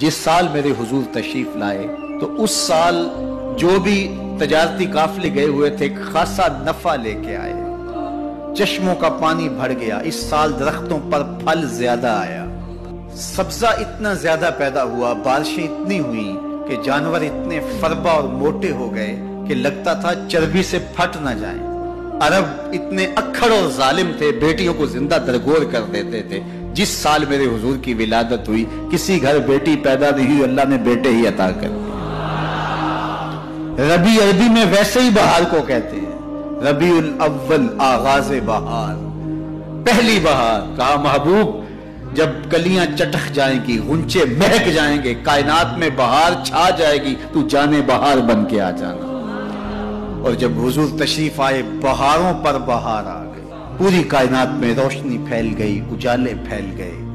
जिस साल मेरे हुजूर तशरीफ़ लाए तो उस साल जो भी तजारती काफले गए हुए थे खासा नफा लेके आए। चश्मों का पानी भर गया, इस साल दरख्तों पर फल ज़्यादा आया। सब्जा इतना ज़्यादा पैदा हुआ, बारिशें इतनी हुई कि जानवर इतने फरबा और मोटे हो गए कि लगता था चर्बी से फट ना जाए। अरब इतने अक्खड़ और जालिम थे, बेटियों को ज़िंदा दरगोर कर देते थे। जिस साल मेरे हुजूर की विलादत हुई, किसी घर बेटी पैदा नहीं हुई, अल्लाह ने बेटे ही अता कर रबी अरबी में वैसे ही बहार को कहते हैं। रबी उल अव्वल, आगाज़ बहार पहली बहार कहा महबूब, जब कलियाँ चटक जाएँगी, गुंचे महक जाएँगे, कायनात में बहार छा जाएगी, तू जाने बहार बन के आ जाना। और जब हुजूर तशरीफ़ आए, बहारों पर बहार आ पूरी कायनात में रोशनी फैल गई उजाले फैल गए।